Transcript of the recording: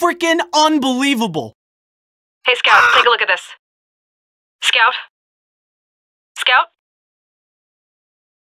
freaking unbelievable. Hey, Scout, take a look at this. Scout,